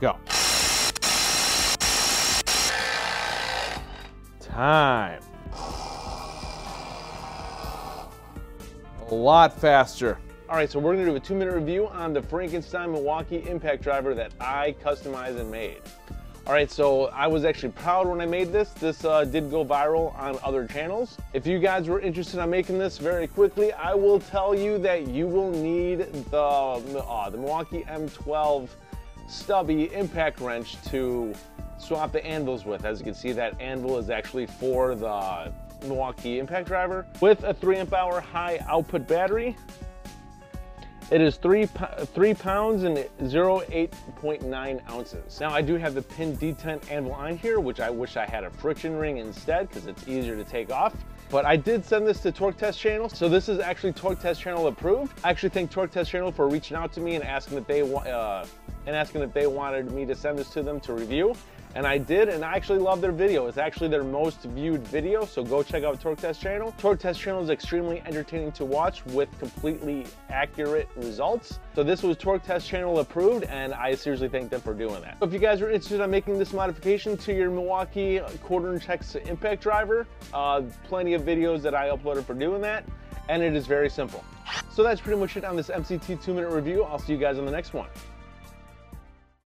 Go. Time. A lot faster. All right, so we're gonna do a two minute review on the Frankenstein Milwaukee impact driver that I customized and made. All right, so I was actually proud when I made this. This uh, did go viral on other channels. If you guys were interested in making this very quickly, I will tell you that you will need the, uh, the Milwaukee M12 stubby impact wrench to swap the anvils with. As you can see, that anvil is actually for the Milwaukee impact driver with a 3 amp hour high output battery. It is three, three pounds and 0.8.9 ounces. Now I do have the pin detent anvil on here, which I wish I had a friction ring instead because it's easier to take off. But I did send this to Torque Test Channel, so this is actually Torque Test Channel approved. I actually thank Torque Test Channel for reaching out to me and asking that they uh, and asking if they wanted me to send this to them to review. And I did, and I actually love their video. It's actually their most viewed video, so go check out Torque Test Channel. Torque Test Channel is extremely entertaining to watch with completely accurate results. So this was Torque Test Channel approved, and I seriously thank them for doing that. So if you guys are interested in making this modification to your Milwaukee quarter inch hex impact driver, uh, plenty of videos that I uploaded for doing that, and it is very simple. So that's pretty much it on this MCT two minute review. I'll see you guys on the next one.